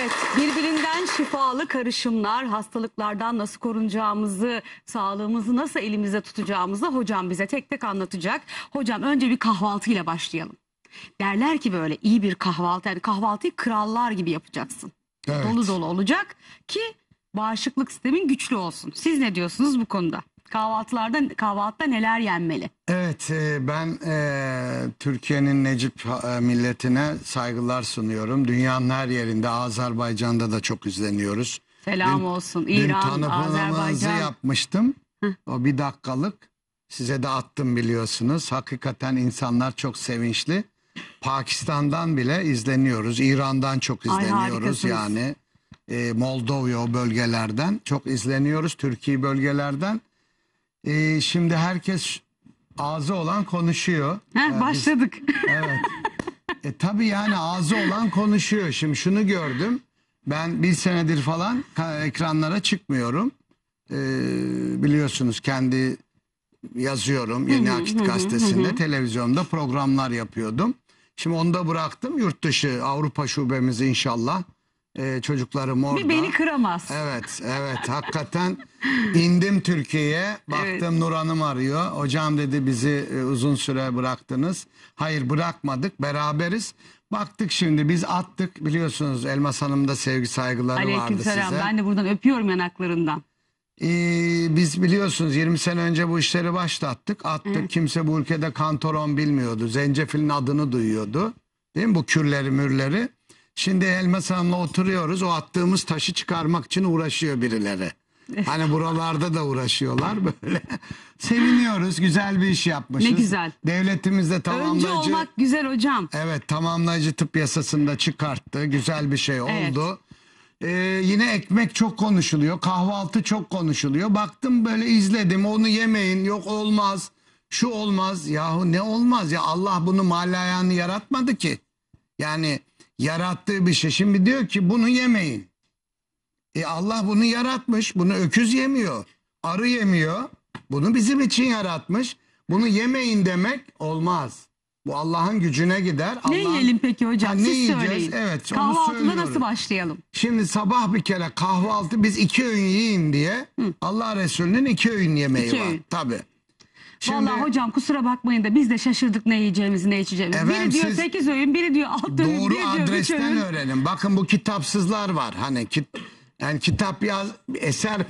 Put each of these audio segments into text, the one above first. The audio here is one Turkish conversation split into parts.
Evet, birbirinden şifalı karışımlar, hastalıklardan nasıl korunacağımızı, sağlığımızı nasıl elimizde tutacağımızı hocam bize tek tek anlatacak. Hocam önce bir kahvaltıyla başlayalım. Derler ki böyle iyi bir kahvaltı, yani kahvaltıyı krallar gibi yapacaksın. Evet. Dolu dolu olacak ki bağışıklık sistemin güçlü olsun. Siz ne diyorsunuz bu konuda? Kahvaltılarda kahvaltıda neler yenmeli? Evet e, ben e, Türkiye'nin Necip e, milletine saygılar sunuyorum. Dünyanın her yerinde Azerbaycan'da da çok izleniyoruz. Selam Dün- olsun. Dün İran, tanıtımımızı Azerbaycan. yapmıştım. O bir dakikalık size de attım biliyorsunuz. Hakikaten insanlar çok sevinçli. Pakistan'dan bile izleniyoruz. İran'dan çok Ay, izleniyoruz harikasınız. yani. E, Moldova o bölgelerden çok izleniyoruz. Türkiye bölgelerden. E, şimdi herkes ağzı olan konuşuyor. Heh, E, biz- başladık. Evet. E tabii yani ağzı olan konuşuyor. Şimdi şunu gördüm. Ben bir senedir falan ekranlara çıkmıyorum. Ee, biliyorsunuz kendi yazıyorum. Yeni Akit Gazetesi'nde televizyonda programlar yapıyordum. Şimdi onu da bıraktım. Yurt dışı Avrupa şubemizi inşallah. Ee, çocuklarım orada. Bir beni kıramaz. Evet, evet. Hakikaten indim Türkiye'ye. Baktım Evet. Nur Hanım arıyor. Hocam dedi bizi e, uzun süre bıraktınız. Hayır bırakmadık. Beraberiz. Baktık şimdi biz attık. Biliyorsunuz Elmas Hanım'da sevgi saygıları vardı Aleykümselam. size. Ben de buradan öpüyorum yanaklarından. Ee, biz biliyorsunuz 20 sene önce bu işleri başlattık. Attık. Kimse bu ülkede kantoron bilmiyordu. Zencefilin adını duyuyordu. Değil mi bu kürleri mürleri? Şimdi Elmas Hanım'la oturuyoruz. O attığımız taşı çıkarmak için uğraşıyor birileri. Hani buralarda da uğraşıyorlar böyle. Seviniyoruz. Güzel bir iş yapmışız. Ne güzel. Devletimiz de Önce tamamlayıcı. olmak güzel hocam. Evet tamamlayıcı tıp yasasında çıkarttı. Güzel bir şey Evet. oldu. Ee, yine ekmek çok konuşuluyor. Kahvaltı çok konuşuluyor. Baktım böyle izledim. Onu yemeyin. Yok olmaz. Şu olmaz. Yahu ne olmaz ya Allah bunu malayani yaratmadı ki. Yani yarattığı bir şey. Şimdi diyor ki bunu yemeyin. E Allah bunu yaratmış. Bunu öküz yemiyor. Arı yemiyor. Bunu bizim için yaratmış. Bunu yemeyin demek olmaz. Bu Allah'ın gücüne gider. Ne yiyelim peki hocam? Ha, ne Siz yiyeceğiz? söyleyin. Evet, onu Kahvaltıda söylüyorum. nasıl başlayalım? Şimdi sabah bir kere kahvaltı biz iki öğün yiyin diye Allah Resulü'nün iki öğün yemeği İki var. öğün. Tabii. Şimdi Vallahi hocam kusura bakmayın da biz de şaşırdık ne yiyeceğimizi ne içeceğimizi. Efendim, biri diyor siz 8 öğün, biri diyor 6 öğün, doğru biri diyor 3 adresten öğün. öğrenin. Bakın bu kitapsızlar var. Hani kit, yani kitap yaz eser.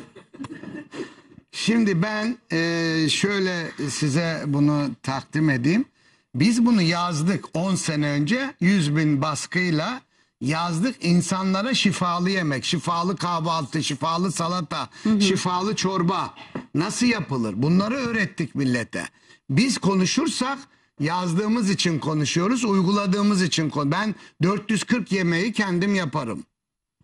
Şimdi ben e, şöyle size bunu takdim edeyim. Biz bunu yazdık 10 sene önce 100 bin baskıyla yazdık insanlara şifalı yemek, şifalı kahvaltı, şifalı salata, şifalı çorba nasıl yapılır? Bunları öğrettik millete. Biz konuşursak yazdığımız için konuşuyoruz, uyguladığımız için kon. Ben 440 yemeği kendim yaparım.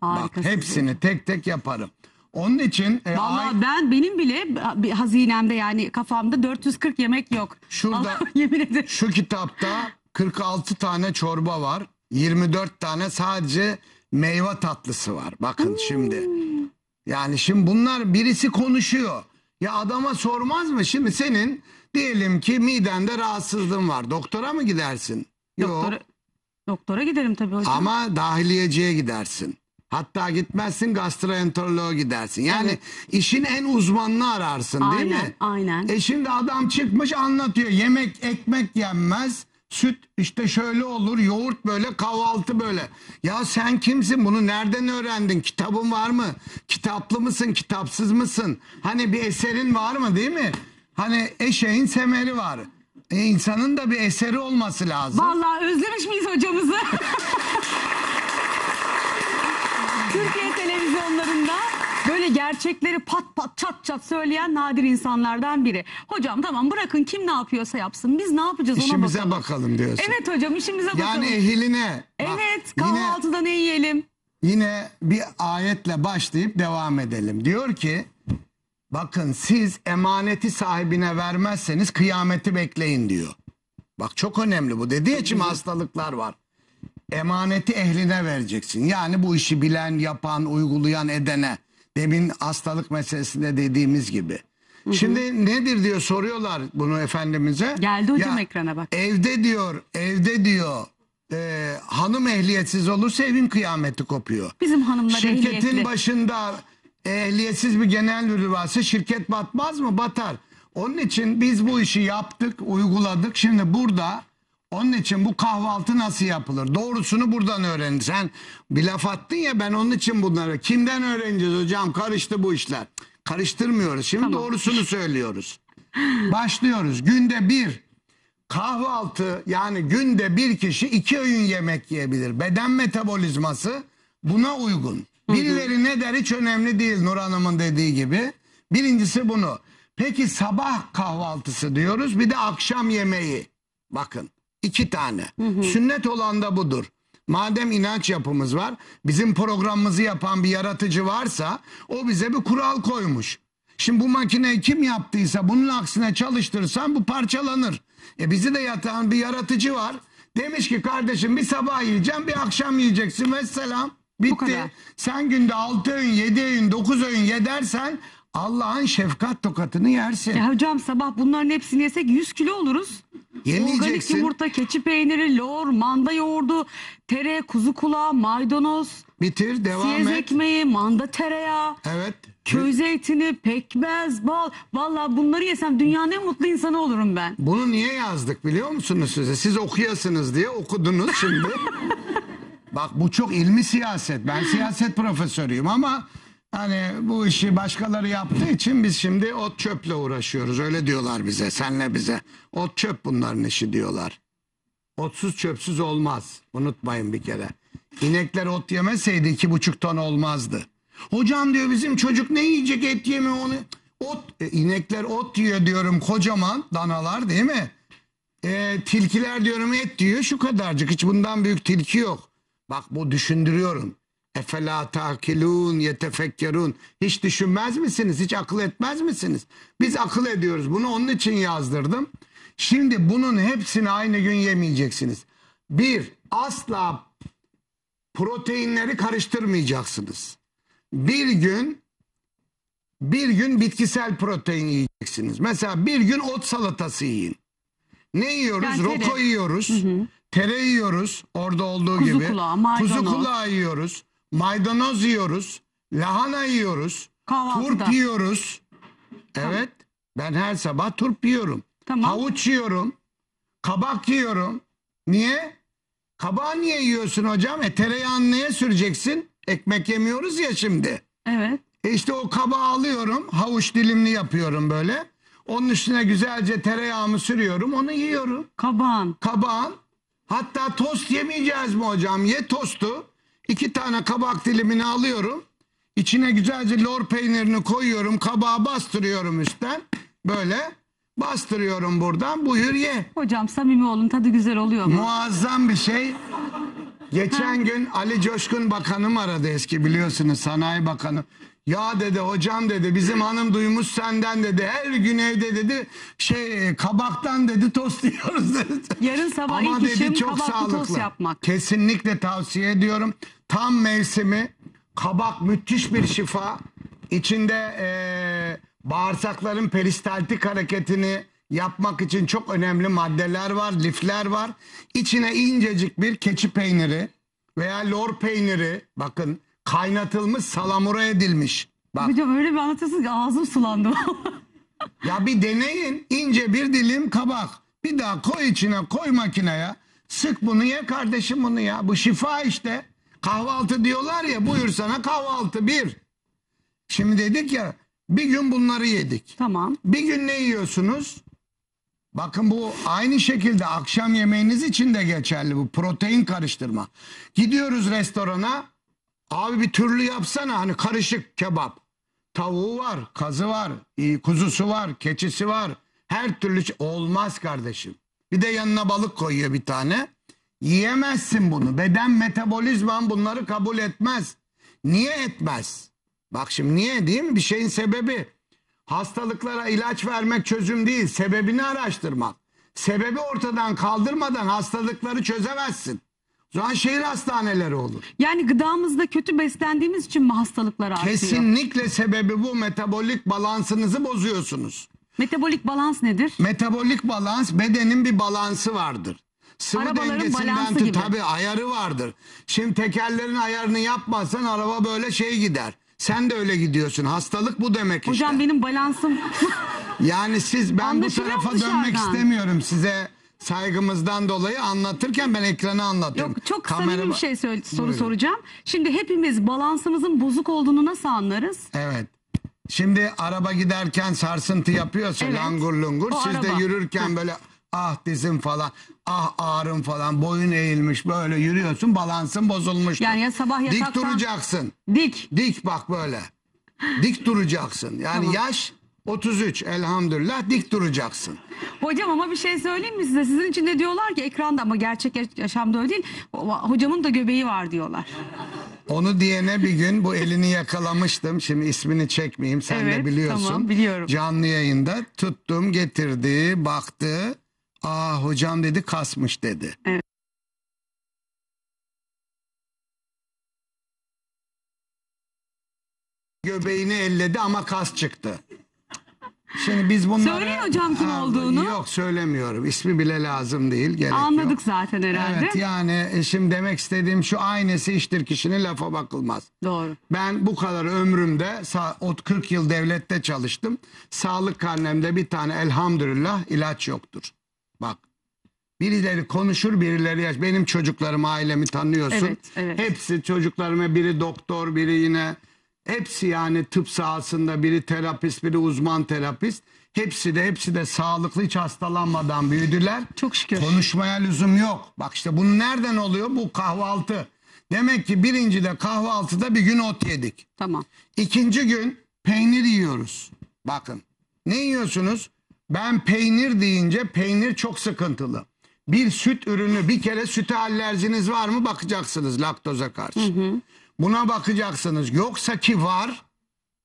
Bak Harikasınız. hepsini tek tek yaparım. Onun için e, Vallahi ay- ben benim bile bir hazinemde yani kafamda 440 yemek yok. Şurada- Allah, yemin ederim. Şu kitapta 46 tane çorba var. 24 tane sadece meyve tatlısı var. Bakın şimdi. Yani şimdi bunlar birisi konuşuyor. Ya adama sormaz mı? Şimdi senin diyelim ki midende rahatsızlığın var. Doktora mı gidersin? Yok. Doktora, doktora giderim tabii hocam. Ama dahiliyeciye gidersin. Hatta gitmezsin gastroenteroloğa gidersin. Yani Evet. işin en uzmanını ararsın değil Aynen, mi? aynen. E şimdi adam çıkmış anlatıyor. Yemek ekmek yenmez. Süt işte şöyle olur. Yoğurt böyle kahvaltı böyle. Ya sen kimsin bunu nereden öğrendin? Kitabın var mı? Kitaplı mısın? Kitapsız mısın? Hani bir eserin var mı değil mi? Hani eşeğin semeri var. E insanın da bir eseri olması lazım. Vallahi özlemiş miyiz hocamızı? Türkiye televizyonlarında böyle gerçekleri pat pat çat çat söyleyen nadir insanlardan biri. Hocam tamam bırakın kim ne yapıyorsa yapsın. Biz ne yapacağız ona İşimize bakalım. bakalım diyorsun. Evet hocam işimize bakalım. Yani ehiline. bak, evet yine, kahvaltıda ne yiyelim? yine bir ayetle başlayıp devam edelim. Diyor ki bakın siz emaneti sahibine vermezseniz kıyameti bekleyin diyor. Bak çok önemli bu. Dediği için hastalıklar var. Emaneti ehline vereceksin. Yani bu işi bilen, yapan, uygulayan, edene. Demin hastalık meselesinde dediğimiz gibi. Şimdi nedir diyor soruyorlar bunu efendimize. Geldi hocam Ya, ekrana bak. Evde diyor, evde diyor e, hanım ehliyetsiz olursa evin kıyameti kopuyor. Bizim hanımlar Şirketin ehliyetli. başında ehliyetsiz bir genel müdür varsa şirket batmaz mı? Batar. Onun için biz bu işi yaptık, uyguladık. Şimdi burada onun için bu kahvaltı nasıl yapılır? Doğrusunu buradan öğrenin. Sen bir laf attın ya ben onun için bunları. Kimden öğreneceğiz hocam? Karıştı bu işler. Karıştırmıyoruz. Şimdi Tamam. doğrusunu söylüyoruz. Başlıyoruz. Günde bir kahvaltı yani günde bir kişi iki öğün yemek yiyebilir. Beden metabolizması buna uygun. Birileri ne der hiç önemli değil Nur Hanım'ın dediği gibi. Birincisi bunu. Peki sabah kahvaltısı diyoruz bir de akşam yemeği. Bakın iki tane. Sünnet olan da budur. Madem inanç yapımız var, bizim programımızı yapan bir yaratıcı varsa o bize bir kural koymuş. Şimdi bu makineyi kim yaptıysa bunun aksine çalıştırırsan bu parçalanır. E bizi de yatan bir yaratıcı var. Demiş ki kardeşim bir sabah yiyeceğim bir akşam yiyeceksin ve selam. Bitti. Sen günde 6 öğün, 7 öğün, 9 öğün ye dersen Allah'ın şefkat tokatını yersin. Ya hocam sabah bunların hepsini yesek 100 kilo oluruz. Organik Yemeyeceksin. yumurta, keçi peyniri, lor, manda yoğurdu, tere, kuzu kulağı, maydanoz, Bitir, devam siyez et. ekmeği, manda tereyağı, Evet. köy zeytini, pekmez, bal. Vallahi bunları yesem dünyanın en mutlu insanı olurum ben. Bunu niye yazdık biliyor musunuz size? Siz okuyasınız diye okudunuz şimdi. Bak bu çok ilmi siyaset. Ben siyaset profesörüyüm ama hani bu işi başkaları yaptığı için biz şimdi ot çöple uğraşıyoruz. Öyle diyorlar bize, senle bize. Ot çöp bunların işi diyorlar. Otsuz çöpsüz olmaz. Unutmayın bir kere. İnekler ot yemeseydi iki buçuk ton olmazdı. Hocam diyor bizim çocuk ne yiyecek et yeme onu. Ot, e, inekler ot yiyor diyorum kocaman danalar değil mi? E, tilkiler diyorum et diyor şu kadarcık hiç bundan büyük tilki yok. Bak bu düşündürüyorum. Efela takilun yetefekkerun. Hiç düşünmez misiniz? Hiç akıl etmez misiniz? Biz akıl ediyoruz. Bunu onun için yazdırdım. Şimdi bunun hepsini aynı gün yemeyeceksiniz. Bir, asla proteinleri karıştırmayacaksınız. Bir gün bir gün bitkisel protein yiyeceksiniz. Mesela bir gün ot salatası yiyin. Ne yiyoruz? Yani. Roko yiyoruz. Tere yiyoruz. Orada olduğu Kuzu gibi. kulağı, maydanoz. Kuzu kulağı yiyoruz. Maydanoz yiyoruz. Lahana yiyoruz. Kahvaltıda. Turp yiyoruz. Evet. Ben her sabah turp yiyorum. Tamam. Havuç yiyorum. Kabak yiyorum. Niye? Kabağı niye yiyorsun hocam? E tereyağını neye süreceksin? Ekmek yemiyoruz ya şimdi. Evet. E işte o kabağı alıyorum. Havuç dilimli yapıyorum böyle. Onun üstüne güzelce tereyağımı sürüyorum. Onu yiyorum. Kabağın. Kabağın. Hatta tost yemeyeceğiz mi hocam? Ye tostu. İki tane kabak dilimini alıyorum. İçine güzelce lor peynirini koyuyorum. Kabağı bastırıyorum üstten. Böyle bastırıyorum buradan. Buyur ye. Hocam samimi olun tadı güzel oluyor mu? Muazzam bir şey. Geçen gün Ali Coşkun Bakanım aradı eski biliyorsunuz Sanayi Bakanı. Ya dedi hocam dedi bizim hanım duymuş senden dedi her gün evde dedi şey kabaktan dedi tost yiyoruz dedi. Yarın sabah Ama ilk dedi işim çok kabaklı tost sağlıklı. yapmak. Kesinlikle tavsiye ediyorum. Tam mevsimi kabak müthiş bir şifa. İçinde eee, bağırsakların peristaltik hareketini yapmak için çok önemli maddeler var, lifler var. İçine incecik bir keçi peyniri veya lor peyniri bakın kaynatılmış salamura edilmiş. Bak Hocam öyle bir anlatıyorsunuz ki ağzım sulandı. ya bir deneyin ince bir dilim kabak. Bir daha koy içine koy makineye. Sık bunu ye kardeşim bunu ya. Bu şifa işte. Kahvaltı diyorlar ya buyur sana kahvaltı bir. Şimdi dedik ya bir gün bunları yedik. tamam. Bir gün ne yiyorsunuz? Bakın bu aynı şekilde akşam yemeğiniz için de geçerli bu protein karıştırma. Gidiyoruz restorana. Abi bir türlü yapsana hani karışık kebap. Tavuğu var, kazı var, kuzusu var, keçisi var. Her türlü olmaz kardeşim. Bir de yanına balık koyuyor bir tane. Yiyemezsin bunu. Beden metabolizman bunları kabul etmez. Niye etmez? Bak şimdi niye değil mi? Bir şeyin sebebi. Hastalıklara ilaç vermek çözüm değil. Sebebini araştırmak. Sebebi ortadan kaldırmadan hastalıkları çözemezsin. O zaman şehir hastaneleri olur. Yani gıdamızda kötü beslendiğimiz için mi hastalıklar artıyor? Kesinlikle sebebi bu metabolik balansınızı bozuyorsunuz. Metabolik balans nedir? Metabolik balans bedenin bir balansı vardır. sıvı Arabaların dengesinden balansı tut. gibi. Tabii ayarı vardır. Şimdi tekerlerin ayarını yapmazsan araba böyle şey gider. Sen de öyle gidiyorsun. Hastalık bu demek Hocam işte. benim balansım Yani siz ben bu Anlaşılıyor tarafa dönmek dışarıdan? istemiyorum size saygımızdan dolayı anlatırken ben ekranı anlatıyorum. Yok çok samimi bir şey söyle- soru Buyurun. soracağım. Şimdi hepimiz balansımızın bozuk olduğunu nasıl anlarız? Evet. Şimdi araba giderken sarsıntı yapıyorsa Evet. langur lungur. O Siz de araba. yürürken böyle ah dizim falan, ah ağrım falan, boyun eğilmiş böyle yürüyorsun balansın bozulmuş. Yani ya sabah Dik yataktan- duracaksın. Dik. Dik bak böyle. Dik duracaksın. Yani Tamam. yaş 33 elhamdülillah dik duracaksın. Hocam ama bir şey söyleyeyim mi size? Sizin için de diyorlar ki ekranda ama gerçek yaş- yaşamda öyle değil. Hocamın da göbeği var diyorlar. Onu diyene bir gün bu elini yakalamıştım. Şimdi ismini çekmeyeyim sen de Evet, biliyorsun. tamam, biliyorum. Canlı yayında tuttum getirdi baktı. Aa hocam dedi kasmış dedi. Evet. Göbeğini elledi ama kas çıktı. Şimdi biz bunları... Söyleyin hocam kim olduğunu. Yok söylemiyorum. İsmi bile lazım değil. Gerek yok. Anladık zaten herhalde. Evet yani e, şimdi demek istediğim şu aynesi iştir kişinin lafa bakılmaz. Doğru. Ben bu kadar ömrümde sa- o 40 yıl devlette çalıştım. Sağlık karnemde bir tane elhamdülillah ilaç yoktur. Bak. Birileri konuşur birileri yaş. Benim çocuklarım ailemi tanıyorsun. Evet, evet. Hepsi çocuklarıma biri doktor biri yine hepsi yani tıp sahasında biri terapist biri uzman terapist. Hepsi de hepsi de sağlıklı hiç hastalanmadan büyüdüler. Çok şükür. Konuşmaya lüzum yok. Bak işte bunu nereden oluyor? Bu kahvaltı. Demek ki birinci de kahvaltıda bir gün ot yedik. Tamam. İkinci gün peynir yiyoruz. Bakın ne yiyorsunuz? Ben peynir deyince peynir çok sıkıntılı. Bir süt ürünü bir kere süte alerjiniz var mı bakacaksınız laktoza karşı. Buna bakacaksınız. Yoksa ki var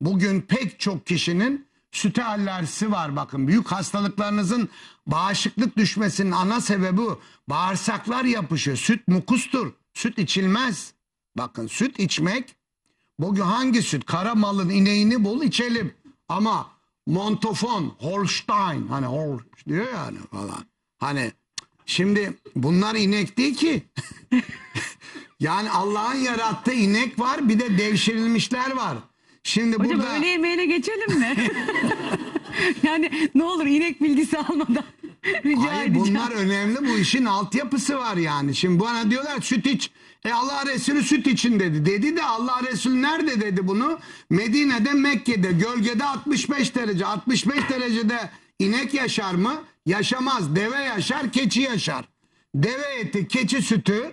bugün pek çok kişinin süte alerjisi var bakın. Büyük hastalıklarınızın bağışıklık düşmesinin ana sebebi bağırsaklar yapışıyor. Süt mukustur. Süt içilmez. Bakın süt içmek Bugün hangi süt? Kara malın ineğini bul içelim. Ama Montofon, Holstein hani Hol diyor yani falan. Hani şimdi bunlar inek değil ki. yani Allah'ın yarattığı inek var bir de devşirilmişler var. Şimdi Hocam burada öğle yemeğine geçelim mi? yani ne olur inek bilgisi almadan rica Hayır edeceğim. bunlar önemli bu işin altyapısı var yani. Şimdi bana diyorlar süt iç. E Allah Resulü süt için dedi. Dedi de Allah Resulü nerede dedi bunu? Medine'de Mekke'de gölgede 65 derece. 65 derecede inek yaşar mı? Yaşamaz. Deve yaşar, keçi yaşar. Deve eti, keçi sütü,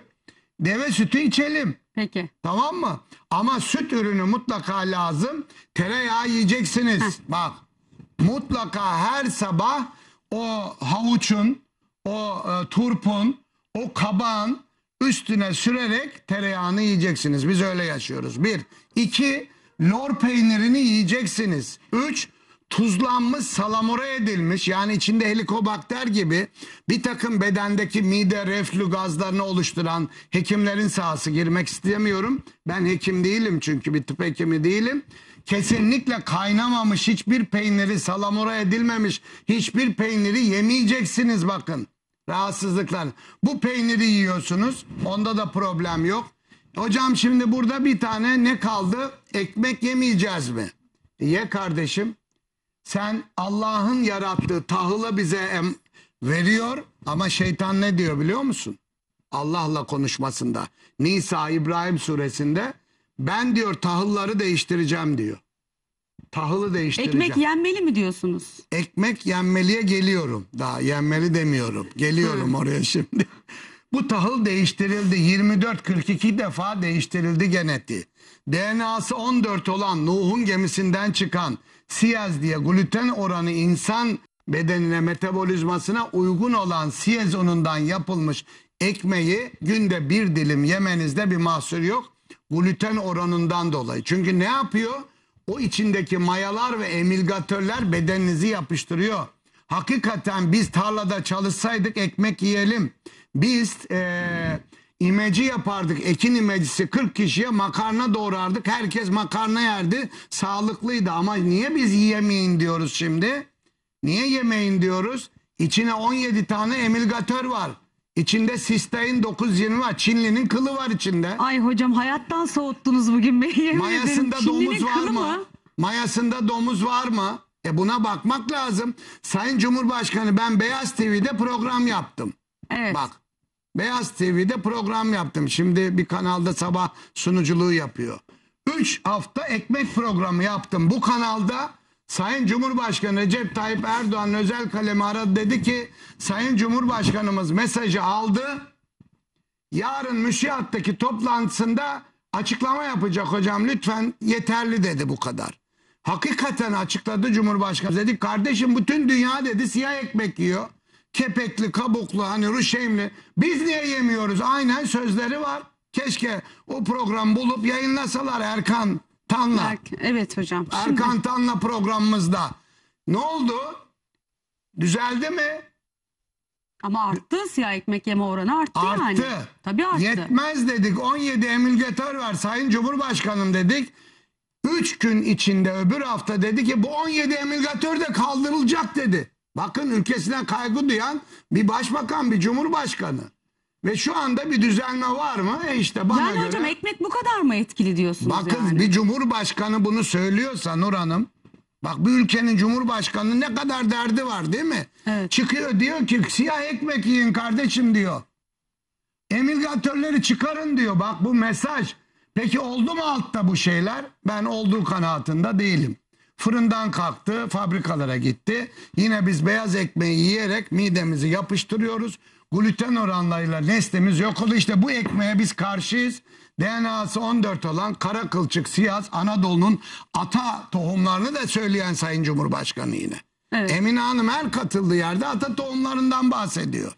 deve sütü içelim. Peki. Tamam mı? Ama süt ürünü mutlaka lazım. Tereyağı yiyeceksiniz. Bak mutlaka her sabah o havuçun, o e, turpun, o kabağın üstüne sürerek tereyağını yiyeceksiniz. Biz öyle yaşıyoruz. Bir. iki lor peynirini yiyeceksiniz. Üç. Tuzlanmış salamura edilmiş yani içinde helikobakter gibi bir takım bedendeki mide reflü gazlarını oluşturan hekimlerin sahası girmek istemiyorum. Ben hekim değilim çünkü bir tıp hekimi değilim. Kesinlikle kaynamamış hiçbir peyniri salamura edilmemiş hiçbir peyniri yemeyeceksiniz bakın rahatsızlıklar. Bu peyniri yiyorsunuz onda da problem yok. Hocam şimdi burada bir tane ne kaldı? Ekmek yemeyeceğiz mi? Ye kardeşim. Sen Allah'ın yarattığı tahılı bize veriyor ama şeytan ne diyor biliyor musun? Allah'la konuşmasında. Nisa İbrahim suresinde ben diyor tahılları değiştireceğim diyor. Tahılı değiştireceğim. Ekmek yenmeli mi diyorsunuz? Ekmek yenmeliye geliyorum. Daha yenmeli demiyorum. Geliyorum oraya şimdi. Bu tahıl değiştirildi. 24-42 defa değiştirildi genetiği. DNA'sı 14 olan Nuh'un gemisinden çıkan siyez diye gluten oranı insan bedenine metabolizmasına uygun olan siyez unundan yapılmış ekmeği günde bir dilim yemenizde bir mahsur yok. Gluten oranından dolayı. Çünkü ne yapıyor? O içindeki mayalar ve emilgatörler bedeninizi yapıştırıyor. Hakikaten biz tarlada çalışsaydık ekmek yiyelim. Biz eee, imeci yapardık. Ekin imecisi 40 kişiye makarna doğrardık. Herkes makarna yerdi. Sağlıklıydı ama niye biz yiyemeyin diyoruz şimdi? Niye yemeyin diyoruz? İçine 17 tane emilgatör var. İçinde sistein 920 var. Çinlinin kılı var içinde. Ay hocam hayattan soğuttunuz bugün beni. yemin. Mayasında domuz var kılı mı? Mayasında domuz var mı? E buna bakmak lazım. Sayın Cumhurbaşkanı ben Beyaz TV'de program yaptım. Evet. Bak. Beyaz TV'de program yaptım. Şimdi bir kanalda sabah sunuculuğu yapıyor. 3 hafta ekmek programı yaptım. Bu kanalda Sayın Cumhurbaşkanı Recep Tayyip Erdoğan özel kalemi aradı dedi ki Sayın Cumhurbaşkanımız mesajı aldı. Yarın müşiyattaki toplantısında açıklama yapacak hocam lütfen yeterli dedi bu kadar. Hakikaten açıkladı Cumhurbaşkanı. Dedik kardeşim bütün dünya dedi siyah ekmek yiyor. Kepekli, kabuklu, hani ruşeymli. Biz niye yemiyoruz? Aynen sözleri var. Keşke o program bulup yayınlasalar Erkan Tan'la. Evet hocam. Şimdi- Erkan Tan'la programımızda. Ne oldu? Düzeldi mi? ama arttı siyah ekmek yeme oranı arttı, Arttı. yani. Tabii arttı. Yetmez dedik. 17 emülgatör var Sayın Cumhurbaşkanım dedik. 3 gün içinde öbür hafta dedi ki bu 17 emülgatör de kaldırılacak dedi. Bakın ülkesine kaygı duyan bir başbakan, bir cumhurbaşkanı. Ve şu anda bir düzenle var mı? E işte bana yani göre. hocam ekmek bu kadar mı etkili diyorsunuz Bakın yani? bir cumhurbaşkanı bunu söylüyorsa Nur Hanım. Bak bir ülkenin cumhurbaşkanının ne kadar derdi var değil mi? Evet. Çıkıyor diyor ki siyah ekmek yiyin kardeşim diyor. Emilgatörleri çıkarın diyor. Bak bu mesaj. Peki oldu mu altta bu şeyler? Ben olduğu kanaatinde değilim. Fırından kalktı, fabrikalara gitti. Yine biz beyaz ekmeği yiyerek midemizi yapıştırıyoruz. Gluten oranlarıyla neslimiz yok oldu. İşte bu ekmeğe biz karşıyız. DNA'sı 14 olan kara kılçık siyaz Anadolu'nun ata tohumlarını da söyleyen Sayın Cumhurbaşkanı yine. Evet. Emine Hanım her katıldığı yerde ata tohumlarından bahsediyor.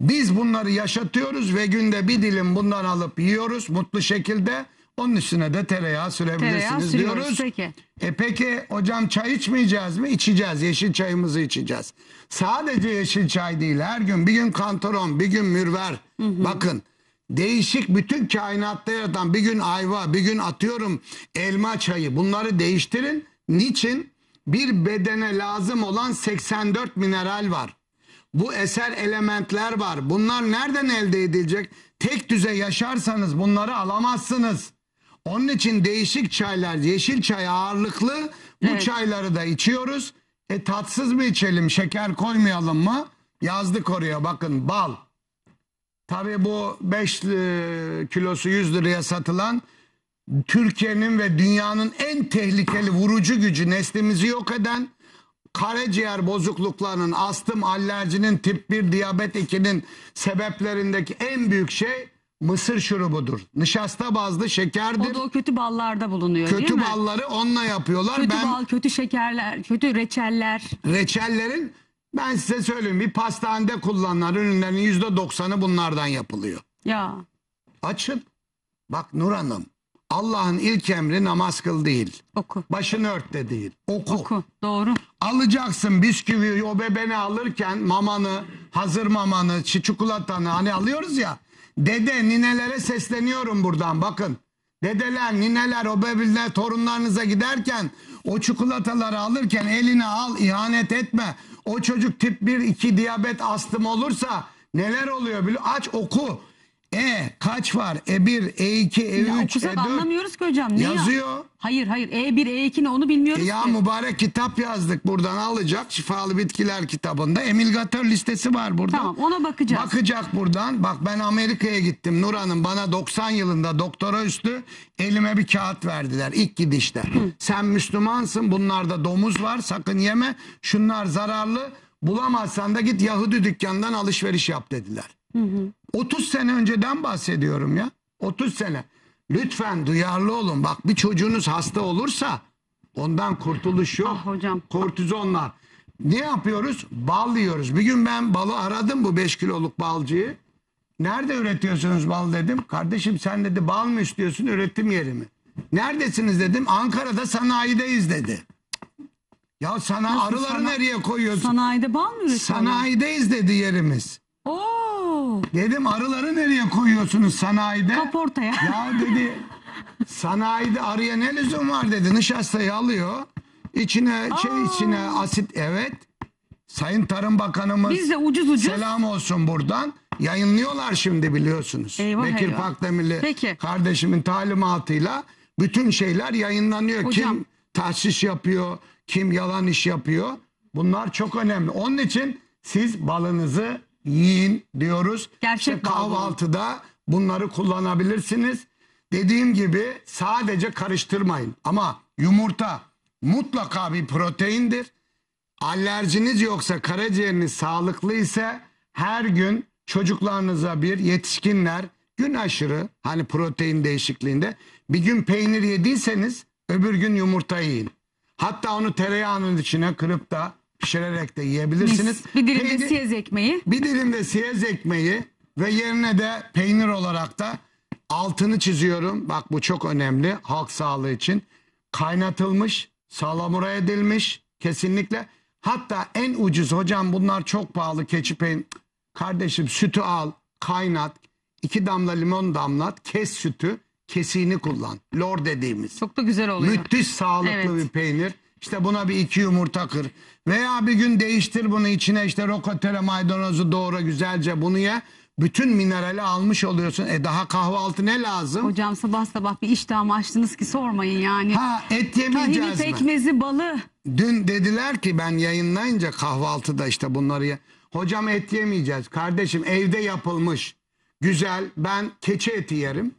Biz bunları yaşatıyoruz ve günde bir dilim bundan alıp yiyoruz mutlu şekilde. Onun üstüne de tereyağı sürebilirsiniz Tereyağı sürüyoruz, diyoruz. peki. E peki hocam çay içmeyeceğiz mi? İçeceğiz. Yeşil çayımızı içeceğiz. Sadece yeşil çay değil. Her gün bir gün kantaron, bir gün mürver. Bakın değişik bütün kainatta yaratan bir gün ayva, bir gün atıyorum elma çayı. Bunları değiştirin. Niçin? Bir bedene lazım olan 84 mineral var. Bu eser elementler var. Bunlar nereden elde edilecek? Tek düze yaşarsanız bunları alamazsınız. Onun için değişik çaylar, yeşil çay ağırlıklı bu Evet. çayları da içiyoruz. E tatsız mı içelim, şeker koymayalım mı? Yazdık oraya bakın bal. Tabii bu 5 kilosu 100 liraya satılan Türkiye'nin ve dünyanın en tehlikeli vurucu gücü neslimizi yok eden karaciğer bozukluklarının, astım, alerjinin, tip 1, diyabet 2'nin sebeplerindeki en büyük şey mısır şurubudur. Nişasta bazlı şekerdir. O da o kötü ballarda bulunuyor değil Kötü mi? balları onunla yapıyorlar. Kötü ben bal, kötü şekerler, kötü reçeller. reçellerin ben size söyleyeyim bir pastanede kullanılan ürünlerin %90'ı bunlardan yapılıyor. Ya Açın. Bak Nur Hanım Allah'ın ilk emri namaz kıl değil. oku. Başını ört de değil. Oku. Oku. Doğru. Alacaksın bisküvi o bebeni alırken mamanı, hazır mamanı, çi- çikolatanı hani alıyoruz ya. Dede ninelere sesleniyorum buradan bakın. Dedeler, nineler o bebeler torunlarınıza giderken o çikolataları alırken eline al ihanet etme. O çocuk tip 1 2 diyabet astım olursa neler oluyor biliyor Aç oku. E kaç var? E1, E2, E3, Ya okusak E4 anlamıyoruz ki hocam. Ne ya? yazıyor. Hayır hayır E1 E2 ne onu bilmiyoruz Ya ki. mübarek kitap yazdık buradan alacak. Şifalı Bitkiler kitabında. Emilgatör listesi var burada. Tamam ona bakacağız. Bakacak buradan. Bak ben Amerika'ya gittim. Nur Hanım bana 90 yılında doktora üstü elime bir kağıt verdiler ilk gidişte. Sen Müslümansın bunlarda domuz var sakın yeme. Şunlar zararlı. Bulamazsan da git Yahudi dükkanından alışveriş yap dediler. 30 sene önceden bahsediyorum ya. 30 sene. Lütfen duyarlı olun. Bak bir çocuğunuz hasta olursa ondan kurtuluş yok. Ah hocam. Kortizonlar. Ne yapıyoruz? Bal yiyoruz. Bir gün ben balı aradım bu 5 kiloluk balcıyı. Nerede üretiyorsunuz bal dedim. Kardeşim sen dedi bal mı istiyorsun üretim yeri mi? Neredesiniz dedim. Ankara'da sanayideyiz dedi. Ya sana Nasıl arıları sana- nereye koyuyorsun? Sanayide bal mı üretiyorlar? Sanayideyiz dedi yerimiz. Oo. Dedim arıları nereye koyuyorsunuz sanayide? Kap ortaya. Ya dedi sanayide arıya ne lüzum var dedi. Nişastayı alıyor. İçine şey Aa. içine asit evet. Sayın Tarım Bakanımız Biz de ucuz ucuz. selam olsun buradan. Yayınlıyorlar şimdi biliyorsunuz. Eyvah, Bekir eyvah. Pakdemirli Peki. kardeşimin talimatıyla bütün şeyler yayınlanıyor. Hocam. Kim tahsis yapıyor, kim yalan iş yapıyor. Bunlar çok önemli. Onun için siz balınızı yiyin diyoruz. Gerçek İşte kahvaltıda bunları kullanabilirsiniz. Dediğim gibi sadece karıştırmayın. Ama yumurta mutlaka bir proteindir. Alerjiniz yoksa karaciğeriniz sağlıklı ise her gün çocuklarınıza bir yetişkinler gün aşırı hani protein değişikliğinde bir gün peynir yediyseniz öbür gün yumurta yiyin. Hatta onu tereyağının içine kırıp da pişirerek de yiyebilirsiniz. Mis. Bir dilim de Peynir- siyez ekmeği. bir dilim de siyez ekmeği ve yerine de peynir olarak da altını çiziyorum. Bak bu çok önemli halk sağlığı için. Kaynatılmış, salamura edilmiş kesinlikle. Hatta en ucuz hocam bunlar çok pahalı keçi peynir. Kardeşim sütü al, kaynat, iki damla limon damlat, kes sütü, kesiğini kullan. Lor dediğimiz. Çok da güzel oluyor. Müthiş sağlıklı Evet. bir peynir. İşte buna bir iki yumurta kır. Veya bir gün değiştir bunu içine işte rokotere maydanozu doğra güzelce bunu ye. Bütün minerali almış oluyorsun. E daha kahvaltı ne lazım? Hocam sabah sabah bir iştahımı açtınız ki sormayın yani. Ha et Tahini yemeyeceğiz mi? pekmezi balı. Dün dediler ki ben yayınlayınca kahvaltıda işte bunları ye. Hocam et yemeyeceğiz. Kardeşim evde yapılmış. Güzel. Ben keçi eti yerim.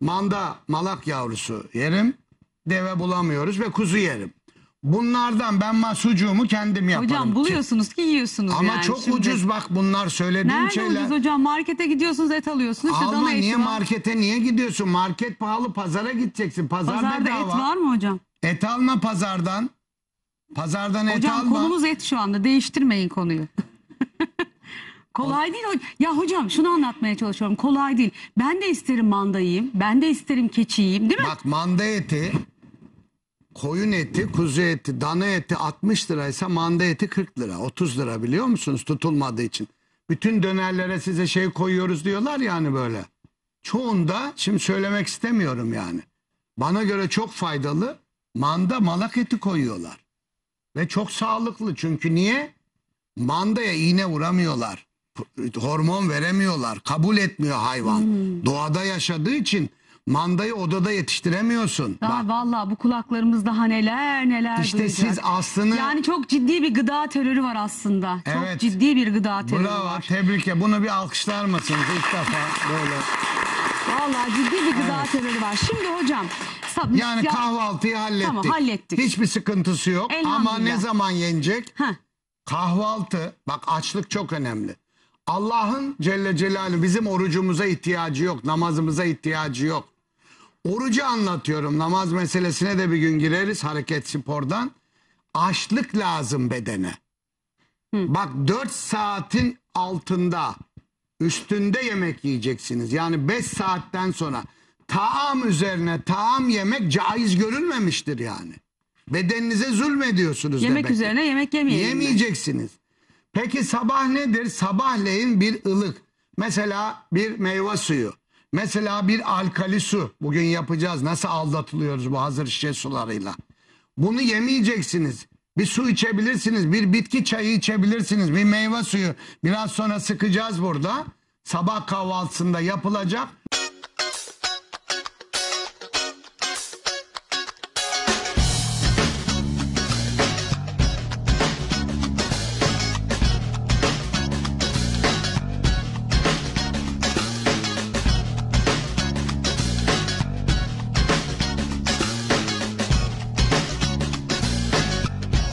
Manda malak yavrusu yerim. Deve bulamıyoruz ve kuzu yerim. Bunlardan ben ma sucuğumu kendim yaparım. Hocam buluyorsunuz ki yiyorsunuz Ama yani. çok Şimdi. ucuz bak bunlar söylediğim Nerede şeyler. ucuz hocam? Markete gidiyorsunuz et alıyorsunuz. İşte Alma dana eti niye var. markete niye gidiyorsun? Market pahalı pazara gideceksin. Pazar Pazarda bedava. et var mı hocam? Et alma pazardan. Pazardan et Hocam alma. konumuz et şu anda. Değiştirmeyin konuyu. Kolay değil. ho- Ya hocam şunu anlatmaya çalışıyorum. Kolay değil. Ben de isterim manda yiyeyim. Ben de isterim keçi yiyeyim değil mi? Bak manda eti, koyun eti, kuzu eti, dana eti 60 liraysa manda eti 40 lira, 30 lira biliyor musunuz tutulmadığı için. Bütün dönerlere size şey koyuyoruz diyorlar yani böyle. Çoğunda şimdi söylemek istemiyorum yani. Bana göre çok faydalı manda malak eti koyuyorlar. Ve çok sağlıklı çünkü niye? Mandaya iğne vuramıyorlar. Hormon veremiyorlar. Kabul etmiyor hayvan. Doğada yaşadığı için mandayı odada yetiştiremiyorsun. Bak, Daha vallahi bu kulaklarımız daha neler neler işte duyacak. siz aslını Yani çok ciddi bir gıda terörü var aslında. Çok Evet. ciddi bir gıda terörü bravo var. tebrik ederim. Bunu bir alkışlar mısınız ilk defa böyle. Vallahi ciddi bir gıda terörü var. Şimdi hocam sab- Yani ya- kahvaltıyı hallettik. Tamam, hallettik. Hiçbir sıkıntısı yok. Ama Elhamdülillah. ne zaman yenecek? Heh. Kahvaltı bak açlık çok önemli. Allah'ın Celle Celaluhu bizim orucumuza ihtiyacı yok. Namazımıza ihtiyacı yok. Orucu anlatıyorum. Namaz meselesine de bir gün gireriz hareket spordan. Açlık lazım bedene. Bak 4 saatin altında üstünde yemek yiyeceksiniz. Yani 5 saatten sonra taam üzerine taam yemek caiz görülmemiştir yani. Bedeninize zulmediyorsunuz Yemek demek. ki. üzerine yemek yemeyelim. de. Yemeyeceksiniz. Peki sabah nedir? Sabahleyin bir ılık. Mesela bir meyve suyu. Mesela bir alkali su. Bugün yapacağız. Nasıl aldatılıyoruz bu hazır şişe sularıyla. Bunu yemeyeceksiniz. Bir su içebilirsiniz. Bir bitki çayı içebilirsiniz. Bir meyve suyu. Biraz sonra sıkacağız burada. Sabah kahvaltısında yapılacak.